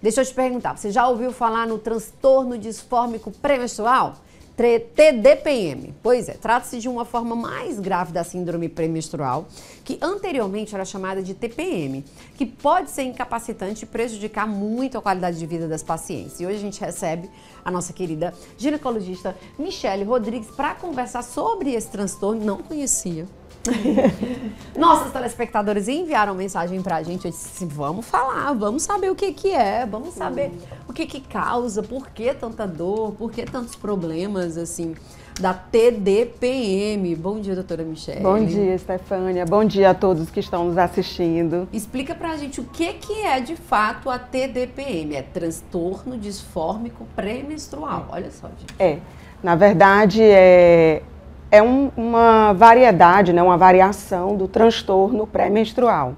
Deixa eu te perguntar, você já ouviu falar no transtorno disfórmico pré-menstrual? TDPM. Pois é, trata-se de uma forma mais grave da síndrome pré-menstrual, que anteriormente era chamada de TPM, que pode ser incapacitante e prejudicar muito a qualidade de vida das pacientes. E hoje a gente recebe a nossa querida ginecologista Michele Rodrigues para conversar sobre esse transtorno. Não conhecia. Nossos telespectadores enviaram mensagem pra gente. Eu disse: vamos falar, vamos saber o que, que é, vamos saber o que, que causa, por que tanta dor, por que tantos problemas, assim, da TDPM. Bom dia, doutora Michelle. Bom dia, Stefânia. Bom dia a todos que estão nos assistindo. Explica pra gente o que, que é de fato a TDPM. É transtorno disfórmico pré-menstrual. Olha só, gente. É. Na verdade, é, é um, uma variedade, né, uma variação do transtorno pré-menstrual.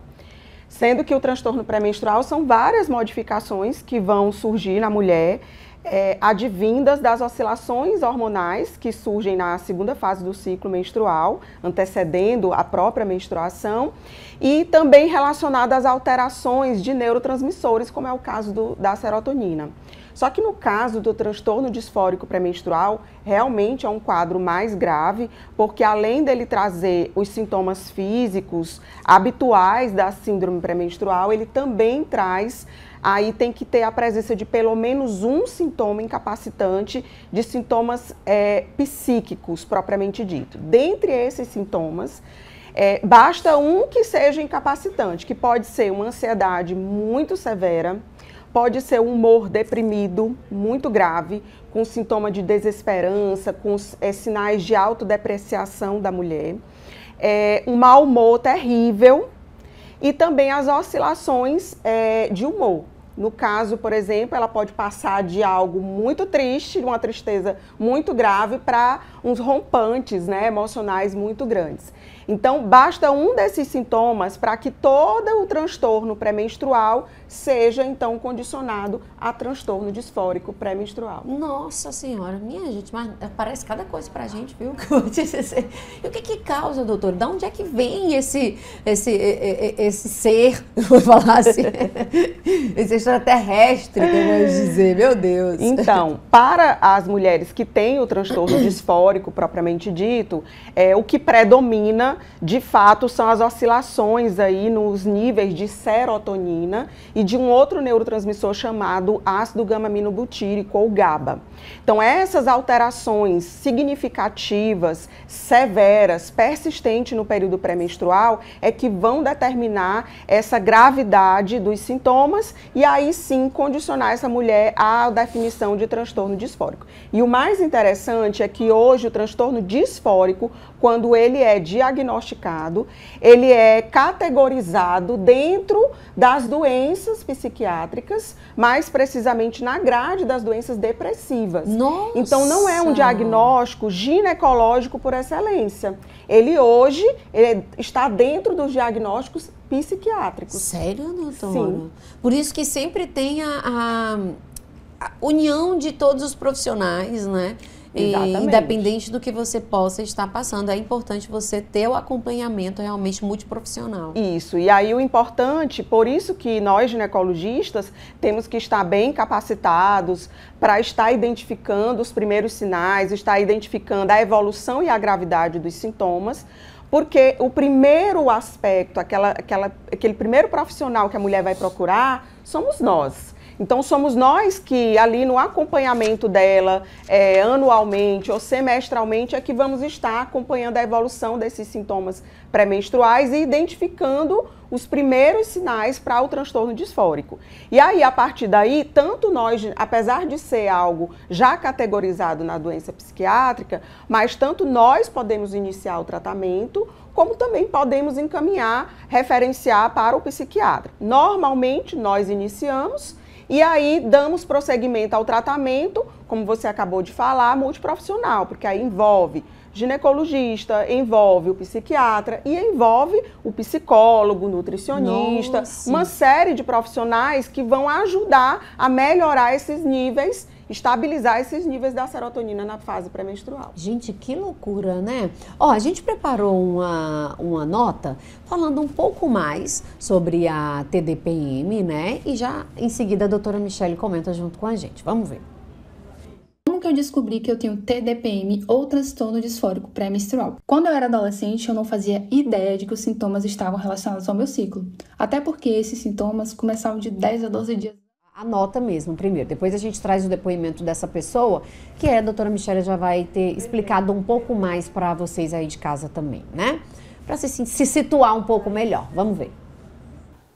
Sendo que o transtorno pré-menstrual são várias modificações que vão surgir na mulher, é, advindas das oscilações hormonais que surgem na segunda fase do ciclo menstrual, antecedendo a própria menstruação, e também relacionadas às alterações de neurotransmissores, como é o caso do, da serotonina. Só que no caso do transtorno disfórico pré-menstrual, realmente é um quadro mais grave, porque além dele trazer os sintomas físicos habituais da síndrome pré-menstrual, ele também traz aí tem que ter a presença de pelo menos um sintoma incapacitante de sintomas é, psíquicos, propriamente dito. Dentre esses sintomas, é, basta um que seja incapacitante, que pode ser uma ansiedade muito severa, Pode ser um humor deprimido, muito grave, com sintoma de desesperança, com é, sinais de autodepreciação da mulher. É, um mau humor terrível e também as oscilações é, de humor. No caso, por exemplo, ela pode passar de algo muito triste, uma tristeza muito grave, para uns rompantes né, emocionais muito grandes. Então, basta um desses sintomas para que todo o transtorno pré-menstrual seja, então, condicionado a transtorno disfórico pré-menstrual. Nossa Senhora, minha gente, mas parece cada coisa para a gente, viu? E o que que causa, doutor? Da onde é que vem esse, esse, esse ser, vou falar assim, esse extraterrestre, vou dizer, meu Deus. Então, para as mulheres que têm o transtorno disfórico propriamente dito, é, o que predomina de fato, são as oscilações aí nos níveis de serotonina e de um outro neurotransmissor chamado ácido gama-aminobutírico ou GABA. Então, essas alterações significativas, severas, persistentes no período pré-menstrual é que vão determinar essa gravidade dos sintomas e aí sim condicionar essa mulher à definição de transtorno disfórico. E o mais interessante é que hoje o transtorno disfórico, quando ele é diagnosticado, ele é categorizado dentro das doenças psiquiátricas, mais precisamente na grade das doenças depressivas. Nossa. Então não é um diagnóstico ginecológico por excelência. Ele hoje ele está dentro dos diagnósticos psiquiátricos. Sério, doutora? Sim. Por isso que sempre tem a, a, a união de todos os profissionais, né? Exatamente. independente do que você possa estar passando, é importante você ter o acompanhamento realmente multiprofissional. Isso, e aí o importante, por isso que nós ginecologistas temos que estar bem capacitados para estar identificando os primeiros sinais, estar identificando a evolução e a gravidade dos sintomas, porque o primeiro aspecto, aquela, aquela, aquele primeiro profissional que a mulher vai procurar, somos nós. Então, somos nós que, ali no acompanhamento dela, é, anualmente ou semestralmente, é que vamos estar acompanhando a evolução desses sintomas pré-menstruais e identificando os primeiros sinais para o transtorno disfórico. E aí, a partir daí, tanto nós, apesar de ser algo já categorizado na doença psiquiátrica, mas tanto nós podemos iniciar o tratamento, como também podemos encaminhar, referenciar para o psiquiatra. Normalmente, nós iniciamos e aí damos prosseguimento ao tratamento, como você acabou de falar, multiprofissional, porque aí envolve ginecologista, envolve o psiquiatra e envolve o psicólogo, nutricionista, Nossa. uma série de profissionais que vão ajudar a melhorar esses níveis estabilizar esses níveis da serotonina na fase pré-menstrual. Gente, que loucura, né? Ó, a gente preparou uma, uma nota falando um pouco mais sobre a TDPM, né? E já em seguida a doutora Michelle comenta junto com a gente. Vamos ver. Como que eu descobri que eu tenho TDPM ou transtorno disfórico pré-menstrual? Quando eu era adolescente, eu não fazia ideia de que os sintomas estavam relacionados ao meu ciclo. Até porque esses sintomas começavam de 10 a 12 dias anota mesmo primeiro. Depois a gente traz o depoimento dessa pessoa, que é a doutora Michelle já vai ter explicado um pouco mais para vocês aí de casa também, né? Para se, se situar um pouco melhor. Vamos ver.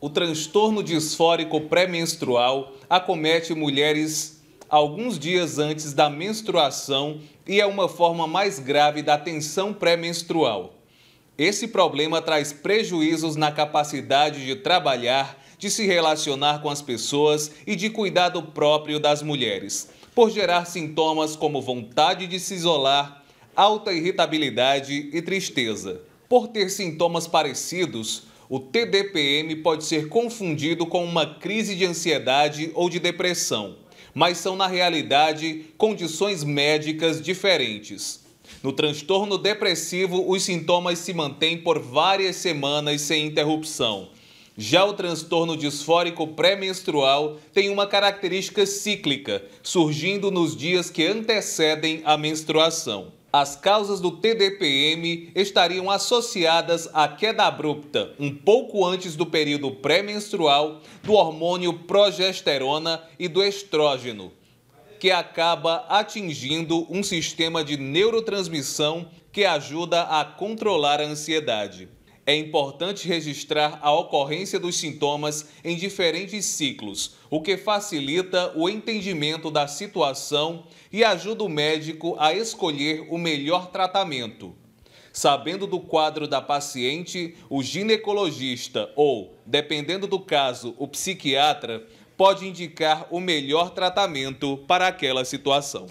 O transtorno disfórico pré-menstrual acomete mulheres alguns dias antes da menstruação e é uma forma mais grave da tensão pré-menstrual. Esse problema traz prejuízos na capacidade de trabalhar, de se relacionar com as pessoas e de cuidado próprio das mulheres, por gerar sintomas como vontade de se isolar, alta irritabilidade e tristeza. Por ter sintomas parecidos, o TDPM pode ser confundido com uma crise de ansiedade ou de depressão, mas são na realidade condições médicas diferentes. No transtorno depressivo, os sintomas se mantêm por várias semanas sem interrupção já o transtorno disfórico pré-menstrual tem uma característica cíclica, surgindo nos dias que antecedem a menstruação. As causas do TDPM estariam associadas à queda abrupta, um pouco antes do período pré-menstrual, do hormônio progesterona e do estrógeno, que acaba atingindo um sistema de neurotransmissão que ajuda a controlar a ansiedade é importante registrar a ocorrência dos sintomas em diferentes ciclos, o que facilita o entendimento da situação e ajuda o médico a escolher o melhor tratamento. Sabendo do quadro da paciente, o ginecologista ou, dependendo do caso, o psiquiatra pode indicar o melhor tratamento para aquela situação.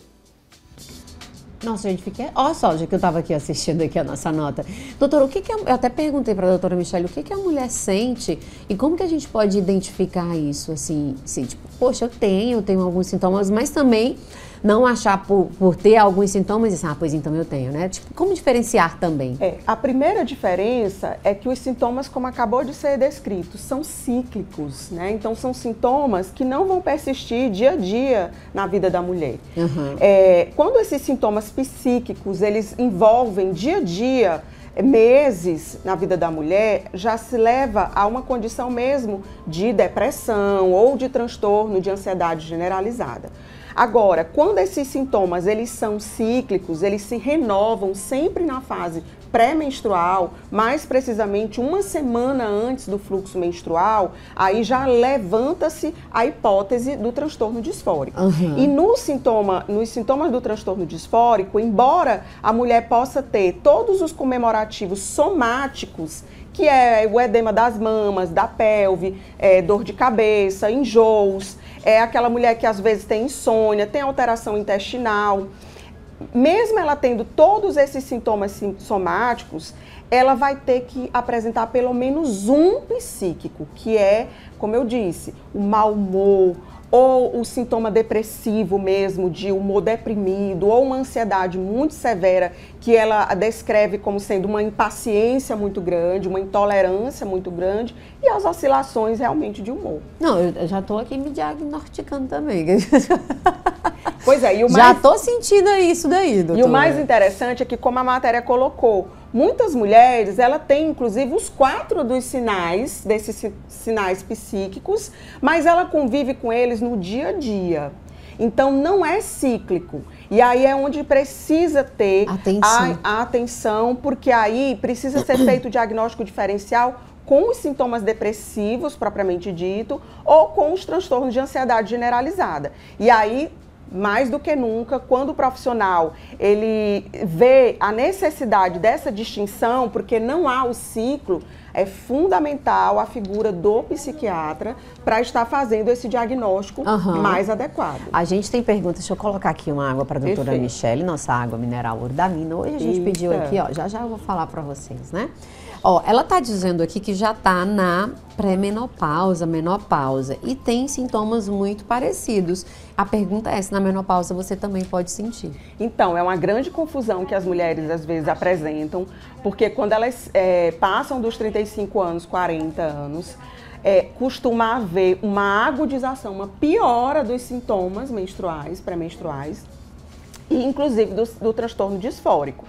Nossa, gente, fiquei. Olha só, já que eu estava aqui assistindo aqui a nossa nota. Doutora, o que, que a... eu até perguntei para a doutora Michelle o que, que a mulher sente e como que a gente pode identificar isso, assim, assim, tipo, poxa, eu tenho, eu tenho alguns sintomas, mas também não achar por, por ter alguns sintomas e dizer, ah, pois então eu tenho, né? Tipo, como diferenciar também? É, a primeira diferença é que os sintomas, como acabou de ser descrito, são cíclicos, né? Então são sintomas que não vão persistir dia a dia na vida da mulher. Uhum. É, quando esses sintomas psíquicos, eles envolvem dia a dia meses na vida da mulher, já se leva a uma condição mesmo de depressão ou de transtorno de ansiedade generalizada. Agora, quando esses sintomas eles são cíclicos, eles se renovam sempre na fase pré-menstrual, mais precisamente uma semana antes do fluxo menstrual, aí já levanta-se a hipótese do transtorno disfórico. Uhum. E no sintoma, nos sintomas do transtorno disfórico, embora a mulher possa ter todos os comemorativos somáticos que é o edema das mamas, da pelve, é, dor de cabeça, enjoos, é aquela mulher que às vezes tem insônia, tem alteração intestinal. Mesmo ela tendo todos esses sintomas somáticos, ela vai ter que apresentar pelo menos um psíquico, que é, como eu disse, o mau humor, ou o sintoma depressivo mesmo, de humor deprimido, ou uma ansiedade muito severa, que ela descreve como sendo uma impaciência muito grande, uma intolerância muito grande, e as oscilações realmente de humor. Não, eu já estou aqui me diagnosticando também. Pois é, e o mais... Já estou sentindo isso daí, doutora. E o mais interessante é que, como a matéria colocou, muitas mulheres, ela tem inclusive os quatro dos sinais, desses sinais psíquicos, mas ela convive com eles no dia a dia. Então, não é cíclico. E aí é onde precisa ter atenção. A, a atenção, porque aí precisa ser feito o diagnóstico diferencial com os sintomas depressivos, propriamente dito, ou com os transtornos de ansiedade generalizada. E aí mais do que nunca, quando o profissional ele vê a necessidade dessa distinção, porque não há o ciclo, é fundamental a figura do psiquiatra para estar fazendo esse diagnóstico uhum. mais adequado. A gente tem perguntas, deixa eu colocar aqui uma água para a doutora Perfeito. Michele, nossa água mineral Urdamina. Hoje a gente Eita. pediu aqui, ó, já já eu vou falar para vocês, né? Ó, ela tá dizendo aqui que já tá na pré-menopausa, menopausa e tem sintomas muito parecidos. A pergunta é se na menopausa você também pode sentir. Então, é uma grande confusão que as mulheres às vezes apresentam, porque quando elas é, passam dos 35 anos, 40 anos, é, costuma haver uma agudização, uma piora dos sintomas menstruais, pré-menstruais, e inclusive do, do transtorno disfórico.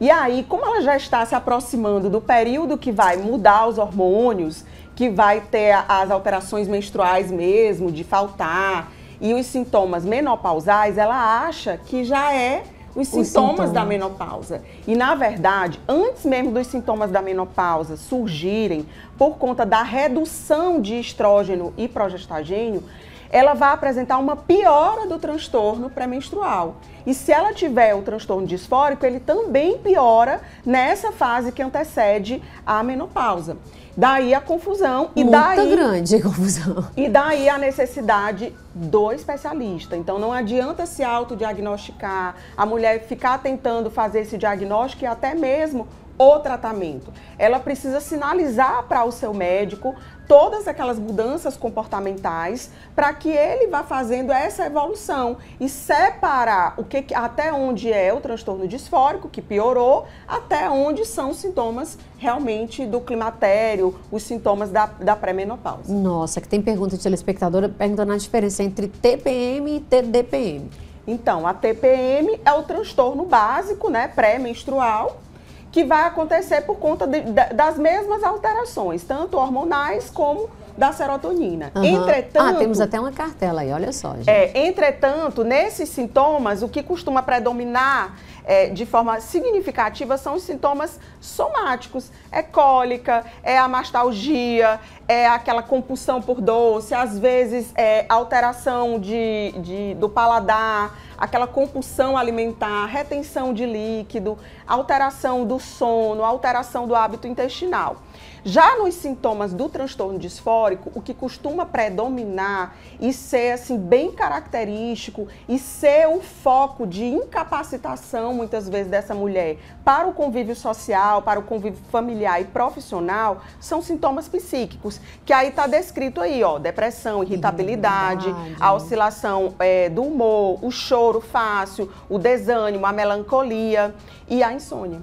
E aí, como ela já está se aproximando do período que vai mudar os hormônios, que vai ter as alterações menstruais mesmo, de faltar, e os sintomas menopausais, ela acha que já é os sintomas da menopausa. E na verdade, antes mesmo dos sintomas da menopausa surgirem por conta da redução de estrógeno e progestagênio, ela vai apresentar uma piora do transtorno pré-menstrual. E se ela tiver o transtorno disfórico, ele também piora nessa fase que antecede a menopausa. Daí a confusão e Muita daí grande a confusão. E daí a necessidade do especialista. Então não adianta se autodiagnosticar, a mulher ficar tentando fazer esse diagnóstico e até mesmo o tratamento. Ela precisa sinalizar para o seu médico todas aquelas mudanças comportamentais para que ele vá fazendo essa evolução e separar o que até onde é o transtorno disfórico que piorou, até onde são sintomas realmente do climatério, os sintomas da, da pré-menopausa. Nossa, que tem pergunta de telespectadora perguntando a diferença entre TPM e TDPM. Então, a TPM é o transtorno básico, né, pré-menstrual, que vai acontecer por conta de, das mesmas alterações, tanto hormonais como da serotonina. Uhum. Entretanto, ah, temos até uma cartela aí, olha só. Gente. É, entretanto, nesses sintomas, o que costuma predominar é, de forma significativa são os sintomas somáticos. É cólica, é a mastalgia, é aquela compulsão por doce, às vezes é alteração de, de, do paladar, aquela compulsão alimentar, retenção de líquido, alteração do sono, alteração do hábito intestinal. Já nos sintomas do transtorno disfórico, o que costuma predominar e ser assim bem característico e ser o foco de incapacitação muitas vezes dessa mulher para o convívio social, para o convívio familiar e profissional, são sintomas psíquicos, que aí está descrito aí, ó, depressão, irritabilidade, a oscilação é, do humor, o choro fácil, o desânimo, a melancolia e a insônia.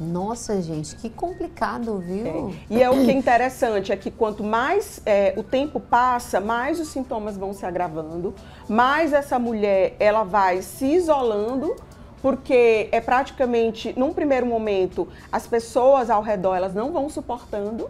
Nossa, gente, que complicado, viu? É. E é o que é interessante é que quanto mais é, o tempo passa, mais os sintomas vão se agravando, mais essa mulher ela vai se isolando, porque é praticamente, num primeiro momento, as pessoas ao redor elas não vão suportando.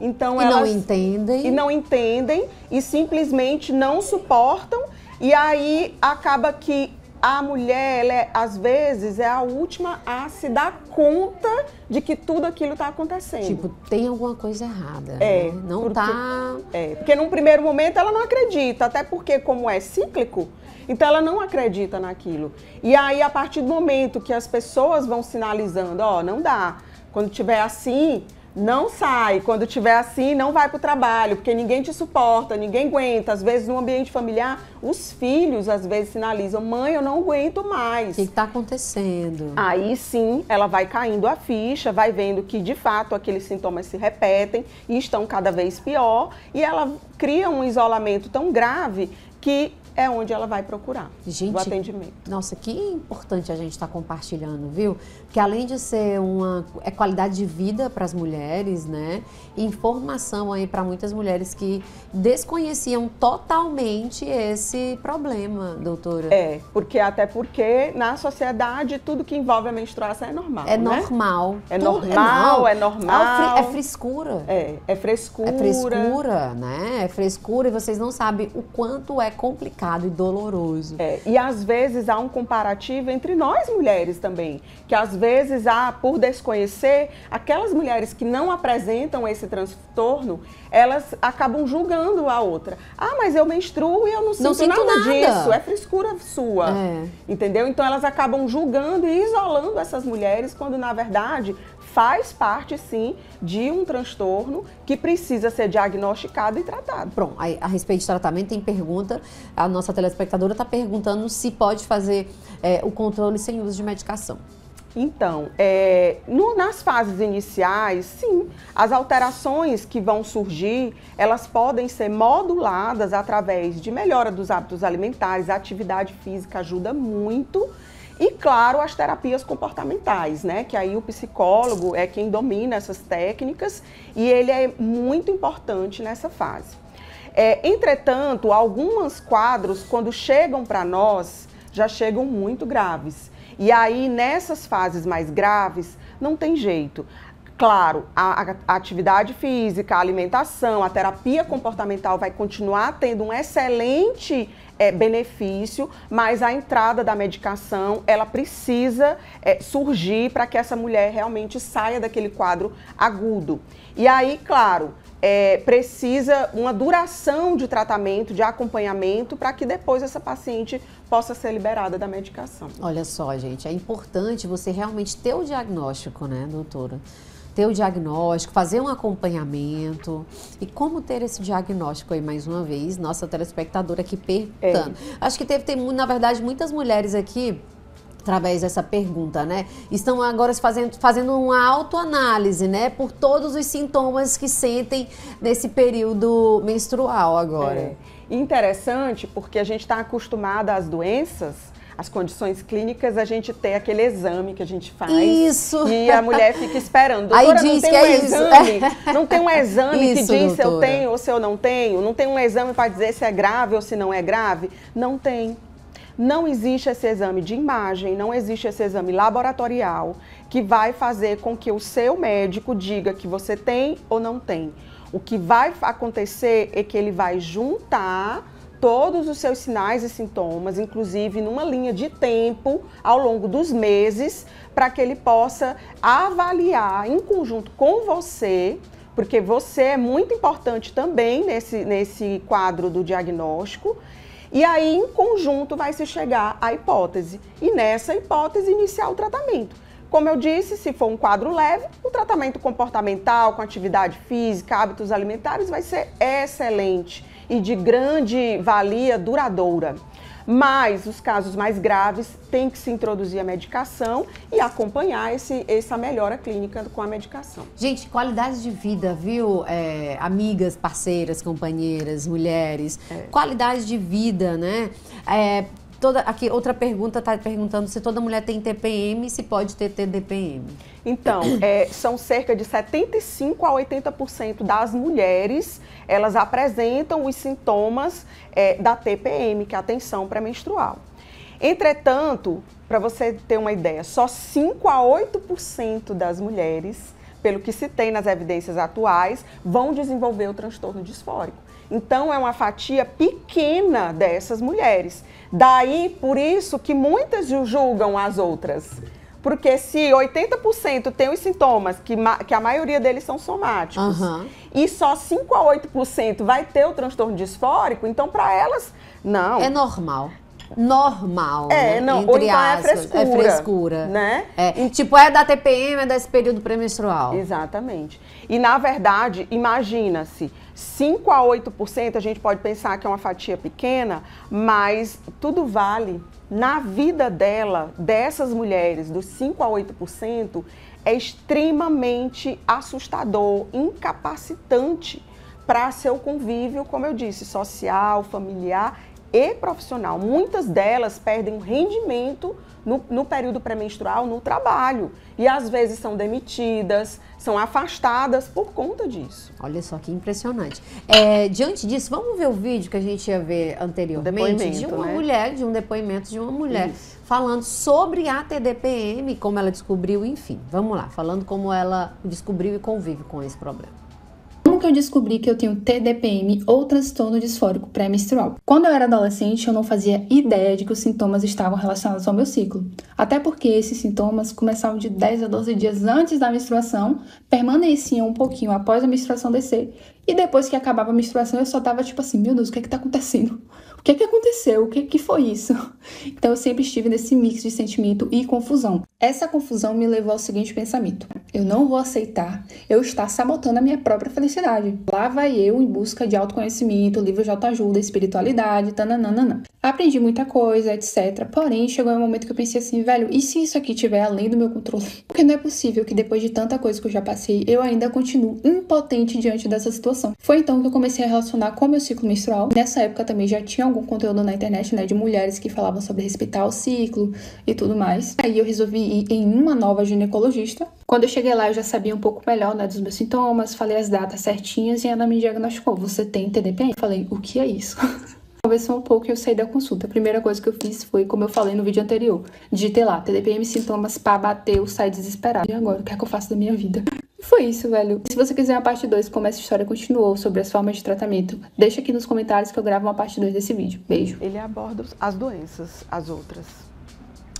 Então e elas não entendem. E não entendem e simplesmente não suportam. E aí acaba que a mulher, ela é, às vezes, é a última a se dar conta de que tudo aquilo está acontecendo. Tipo, tem alguma coisa errada. É. Né? Não porque, tá. É, porque num primeiro momento ela não acredita, até porque, como é cíclico, então ela não acredita naquilo. E aí, a partir do momento que as pessoas vão sinalizando, ó, oh, não dá. Quando tiver assim, não sai. Quando tiver assim, não vai para o trabalho, porque ninguém te suporta, ninguém aguenta. Às vezes, no ambiente familiar, os filhos às vezes sinalizam: mãe, eu não aguento mais. O que está acontecendo? Aí sim, ela vai caindo a ficha, vai vendo que de fato aqueles sintomas se repetem e estão cada vez pior, e ela cria um isolamento tão grave que é onde ela vai procurar gente, o atendimento. Nossa, que importante a gente estar tá compartilhando, viu? Que além de ser uma é qualidade de vida para as mulheres, né? Informação aí para muitas mulheres que desconheciam totalmente esse problema, doutora. É, porque até porque na sociedade tudo que envolve a menstruação é normal. É né? normal. É normal, é, é normal. É frescura. É, é frescura. É frescura, né? É frescura e vocês não sabem o quanto é complicado complicado e doloroso. É, e às vezes há um comparativo entre nós mulheres também, que às vezes há, por desconhecer, aquelas mulheres que não apresentam esse transtorno, elas acabam julgando a outra. Ah, mas eu menstruo e eu não sinto, não sinto nada, nada, disso, é frescura sua. É. Entendeu? Então elas acabam julgando e isolando essas mulheres, quando na verdade faz parte sim de um transtorno que precisa ser diagnosticado e tratado. Pronto, a, a respeito de tratamento tem pergunta, a nossa telespectadora está perguntando se pode fazer é, o controle sem uso de medicação. Então, é, no, nas fases iniciais, sim, as alterações que vão surgir, elas podem ser moduladas através de melhora dos hábitos alimentares, a atividade física ajuda muito, e claro, as terapias comportamentais, né? Que aí o psicólogo é quem domina essas técnicas e ele é muito importante nessa fase. É, entretanto, alguns quadros, quando chegam para nós, já chegam muito graves. E aí, nessas fases mais graves, não tem jeito. Claro, a, a, atividade física, a alimentação, a terapia comportamental vai continuar tendo um excelente é, benefício, mas a entrada da medicação ela precisa é, surgir para que essa mulher realmente saia daquele quadro agudo. E aí, claro, é, precisa uma duração de tratamento, de acompanhamento, para que depois essa paciente possa ser liberada da medicação. Olha só, gente, é importante você realmente ter o diagnóstico, né, doutora? Ter o diagnóstico, fazer um acompanhamento. E como ter esse diagnóstico aí, mais uma vez, nossa telespectadora aqui perguntando. É. Acho que teve, tem, na verdade, muitas mulheres aqui através dessa pergunta, né? Estão agora fazendo, fazendo uma autoanálise, né? Por todos os sintomas que sentem nesse período menstrual agora. É. Interessante porque a gente está acostumada às doenças as condições clínicas, a gente tem aquele exame que a gente faz. Isso. E a mulher fica esperando. Doutora, Aí diz não tem que um é exame. Isso. Não tem um exame isso, que diz doutora. se eu tenho ou se eu não tenho. Não tem um exame para dizer se é grave ou se não é grave. Não tem. Não existe esse exame de imagem, não existe esse exame laboratorial que vai fazer com que o seu médico diga que você tem ou não tem. O que vai acontecer é que ele vai juntar todos os seus sinais e sintomas, inclusive numa linha de tempo ao longo dos meses, para que ele possa avaliar em conjunto com você, porque você é muito importante também nesse, nesse quadro do diagnóstico e aí, em conjunto, vai se chegar à hipótese. E nessa hipótese, iniciar o tratamento. Como eu disse, se for um quadro leve, o tratamento comportamental, com atividade física, hábitos alimentares, vai ser excelente e de grande valia duradoura. Mas os casos mais graves tem que se introduzir a medicação e acompanhar esse, essa melhora clínica com a medicação. Gente, qualidade de vida, viu? É, amigas, parceiras, companheiras, mulheres. É. Qualidade de vida, né? É, toda, aqui, outra pergunta está perguntando se toda mulher tem TPM, se pode ter TDPM. Então, é, são cerca de 75 a 80% das mulheres, elas apresentam os sintomas é, da TPM, que é a tensão pré-menstrual. Entretanto, para você ter uma ideia, só 5 a 8% das mulheres, pelo que se tem nas evidências atuais, vão desenvolver o transtorno disfórico. Então, é uma fatia pequena dessas mulheres. Daí, por isso que muitas julgam as outras. Porque se 80% tem os sintomas, que, que a maioria deles são somáticos, uhum. e só 5 a 8% vai ter o transtorno disfórico, então para elas, não. É normal normal. É, né? não, Entre então é aspas. é frescura. É frescura. Né? É. Tipo, é da TPM, é desse período pré-menstrual. Exatamente. E na verdade, imagina-se, 5 a 8% a gente pode pensar que é uma fatia pequena, mas tudo vale. Na vida dela, dessas mulheres, dos 5 a 8%, é extremamente assustador, incapacitante para seu convívio, como eu disse, social, familiar e profissional. Muitas delas perdem rendimento no, no período pré-menstrual no trabalho e às vezes são demitidas, são afastadas por conta disso. Olha só que impressionante. É, diante disso, vamos ver o vídeo que a gente ia ver anteriormente de uma né? mulher, de um depoimento de uma mulher Isso. falando sobre a TDPM, como ela descobriu, enfim. Vamos lá, falando como ela descobriu e convive com esse problema que eu descobri que eu tenho TDPM ou transtorno disfórico pré-menstrual? Quando eu era adolescente, eu não fazia ideia de que os sintomas estavam relacionados ao meu ciclo. Até porque esses sintomas começavam de 10 a 12 dias antes da menstruação, permaneciam um pouquinho após a menstruação descer, e depois que acabava a menstruação, eu só tava tipo assim: meu Deus, o que é que tá acontecendo? O que, que aconteceu? O que, que foi isso? Então eu sempre estive nesse mix de sentimento e confusão. Essa confusão me levou ao seguinte pensamento: eu não vou aceitar eu estar sabotando a minha própria felicidade. Lá vai eu em busca de autoconhecimento, livros de autoajuda, espiritualidade, tananana. Aprendi muita coisa, etc. Porém, chegou um momento que eu pensei assim, velho, e se isso aqui estiver além do meu controle? Porque não é possível que depois de tanta coisa que eu já passei, eu ainda continue impotente diante dessa situação. Foi então que eu comecei a relacionar com o meu ciclo menstrual. Nessa época também já tinha algum conteúdo na internet, né, de mulheres que falavam sobre respeitar o ciclo e tudo mais. Aí eu resolvi ir em uma nova ginecologista. Quando eu cheguei lá, eu já sabia um pouco melhor, né, dos meus sintomas, falei as datas certinhas e ela me diagnosticou: você tem TDPM? Falei: o que é isso? Conversou um pouco e eu saí da consulta. A primeira coisa que eu fiz foi, como eu falei no vídeo anterior, digitei lá, TDPM sintomas, pá, bateu, sai desesperado. E agora, o que é que eu faço da minha vida? Foi isso, velho. Se você quiser uma parte 2, como essa história continuou, sobre as formas de tratamento, deixa aqui nos comentários que eu gravo uma parte 2 desse vídeo. Beijo. Ele aborda as doenças, as outras.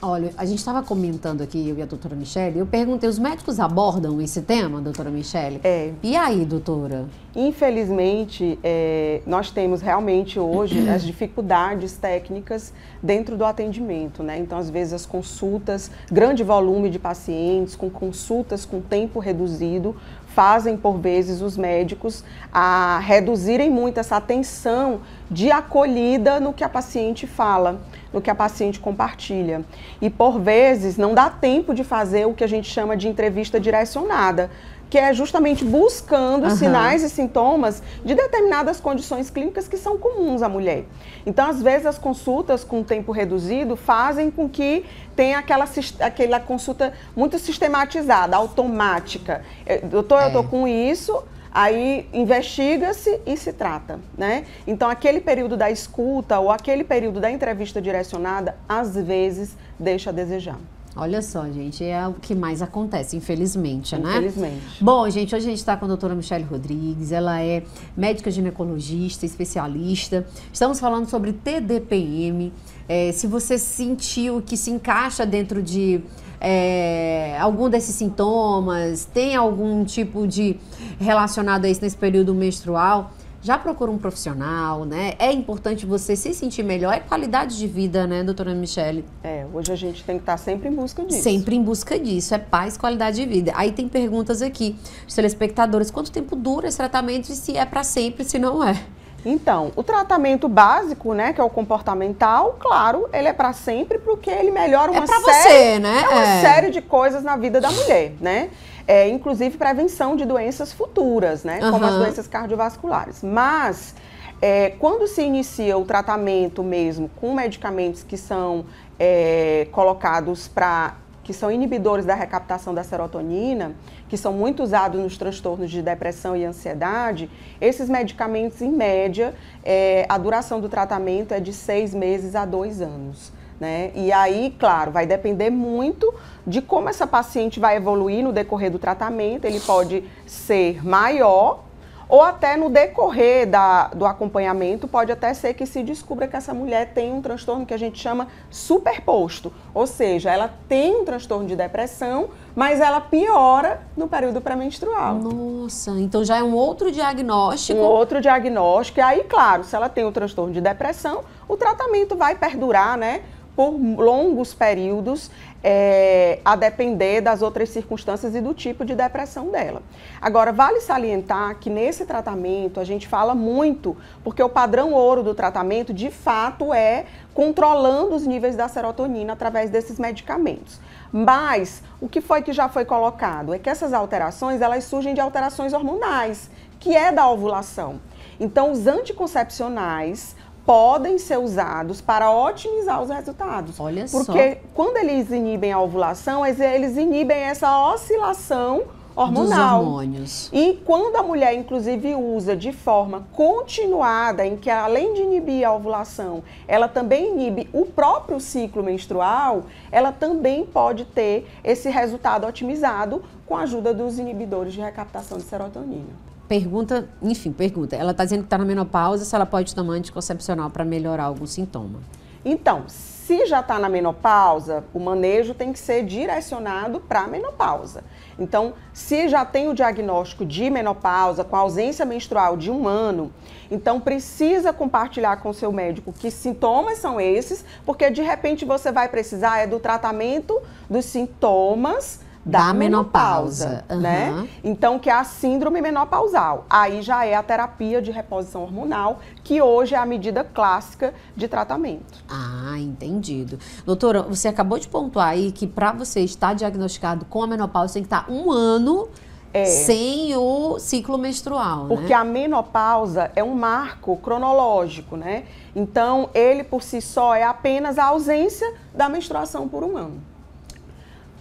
Olha, a gente estava comentando aqui, eu e a doutora Michelle, eu perguntei, os médicos abordam esse tema, doutora Michelle? É. E aí, doutora? Infelizmente, é, nós temos realmente hoje as dificuldades técnicas dentro do atendimento, né? Então, às vezes, as consultas, grande volume de pacientes, com consultas com tempo reduzido, fazem, por vezes, os médicos a reduzirem muito essa atenção de acolhida no que a paciente fala, no que a paciente compartilha. E, por vezes, não dá tempo de fazer o que a gente chama de entrevista direcionada que é justamente buscando uhum. sinais e sintomas de determinadas condições clínicas que são comuns à mulher. Então, às vezes, as consultas com tempo reduzido fazem com que tenha aquela, aquela consulta muito sistematizada, automática. Doutor, é. eu estou com isso, aí investiga-se e se trata, né? Então, aquele período da escuta ou aquele período da entrevista direcionada, às vezes, deixa a desejar. Olha só, gente, é o que mais acontece, infelizmente, né? Infelizmente. Bom, gente, hoje a gente está com a doutora Michelle Rodrigues, ela é médica ginecologista, especialista. Estamos falando sobre TDPM. É, se você sentiu que se encaixa dentro de é, algum desses sintomas, tem algum tipo de relacionado a isso nesse período menstrual, já procura um profissional, né? É importante você se sentir melhor. É qualidade de vida, né, doutora Michele? É, hoje a gente tem que estar sempre em busca disso. Sempre em busca disso. É paz, qualidade de vida. Aí tem perguntas aqui, os telespectadores. Quanto tempo dura esse tratamento e se é para sempre, se não é? Então, o tratamento básico, né, que é o comportamental, claro, ele é para sempre porque ele melhora uma é série, você, né? é uma é. série de coisas na vida da mulher, né? É, inclusive prevenção de doenças futuras, né? Como as doenças cardiovasculares. Mas é, quando se inicia o tratamento mesmo com medicamentos que são é, colocados para que são inibidores da recaptação da serotonina, que são muito usados nos transtornos de depressão e ansiedade, esses medicamentos, em média, é, a duração do tratamento é de seis meses a dois anos. Né? E aí, claro, vai depender muito de como essa paciente vai evoluir no decorrer do tratamento. Ele pode ser maior ou até no decorrer da, do acompanhamento, pode até ser que se descubra que essa mulher tem um transtorno que a gente chama superposto. Ou seja, ela tem um transtorno de depressão, mas ela piora no período pré-menstrual. Nossa, então já é um outro diagnóstico. Um outro diagnóstico. E aí, claro, se ela tem o transtorno de depressão, o tratamento vai perdurar, né? Por longos períodos, é, a depender das outras circunstâncias e do tipo de depressão dela. Agora, vale salientar que nesse tratamento a gente fala muito, porque o padrão ouro do tratamento, de fato, é controlando os níveis da serotonina através desses medicamentos. Mas o que foi que já foi colocado? É que essas alterações, elas surgem de alterações hormonais, que é da ovulação. Então, os anticoncepcionais, podem ser usados para otimizar os resultados. Olha Porque só. Porque quando eles inibem a ovulação, eles inibem essa oscilação hormonal. Dos hormônios. E quando a mulher, inclusive, usa de forma continuada, em que além de inibir a ovulação, ela também inibe o próprio ciclo menstrual, ela também pode ter esse resultado otimizado com a ajuda dos inibidores de recaptação de serotonina pergunta, enfim, pergunta. Ela está dizendo que está na menopausa, se ela pode tomar anticoncepcional para melhorar algum sintoma. Então, se já está na menopausa, o manejo tem que ser direcionado para a menopausa. Então, se já tem o diagnóstico de menopausa com ausência menstrual de um ano, então precisa compartilhar com o seu médico que sintomas são esses, porque de repente você vai precisar é do tratamento dos sintomas da, menopausa, menopausa uhum. né? Então, que é a síndrome menopausal. Aí já é a terapia de reposição hormonal, que hoje é a medida clássica de tratamento. Ah, entendido. Doutora, você acabou de pontuar aí que para você estar diagnosticado com a menopausa, tem que estar um ano é. sem o ciclo menstrual, Porque né? a menopausa é um marco cronológico, né? Então, ele por si só é apenas a ausência da menstruação por um ano.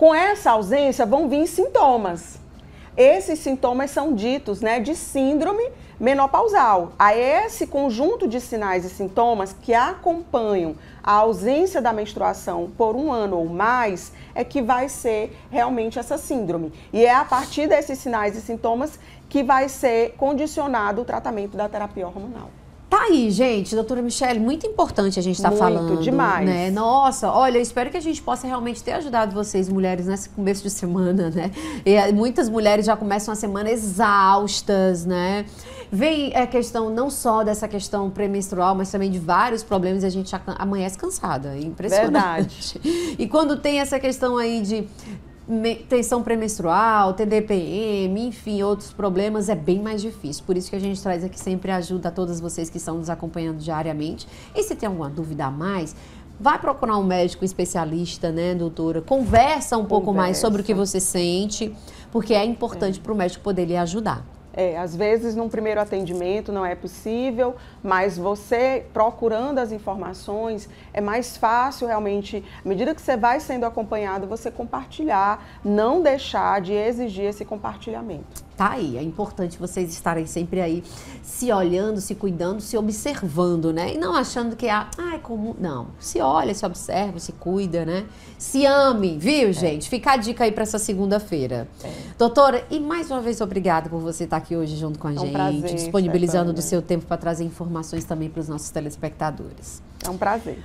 Com essa ausência vão vir sintomas. Esses sintomas são ditos né, de síndrome menopausal. A esse conjunto de sinais e sintomas que acompanham a ausência da menstruação por um ano ou mais é que vai ser realmente essa síndrome. E é a partir desses sinais e sintomas que vai ser condicionado o tratamento da terapia hormonal. Tá aí, gente, doutora Michelle, muito importante a gente estar tá falando. Muito demais. Né? Nossa, olha, eu espero que a gente possa realmente ter ajudado vocês, mulheres, nesse começo de semana, né? E eh, muitas mulheres já começam a semana exaustas, né? Vem a questão não só dessa questão premenstrual, mas também de vários problemas e a gente amanhece cansada. É impressionante. Verdade. E quando tem essa questão aí de tensão premenstrual, TDPM, enfim, outros problemas, é bem mais difícil. Por isso que a gente traz aqui sempre ajuda a todas vocês que estão nos acompanhando diariamente. E se tem alguma dúvida a mais, vai procurar um médico especialista, né, doutora? Conversa um Conversa. pouco mais sobre o que você sente, porque é importante é. para o médico poder lhe ajudar. É, às vezes num primeiro atendimento não é possível, mas você procurando as informações é mais fácil realmente, à medida que você vai sendo acompanhado, você compartilhar, não deixar de exigir esse compartilhamento tá aí. É importante vocês estarem sempre aí se olhando, se cuidando, se observando, né? E não achando que é, ah, é comum. Não. Se olha, se observa, se cuida, né? Se ame, viu, é. gente? Fica a dica aí para essa segunda-feira. É. Doutora, e mais uma vez obrigada por você estar aqui hoje junto com a é um gente, prazer, disponibilizando do seu tempo para trazer informações também para os nossos telespectadores. É um prazer.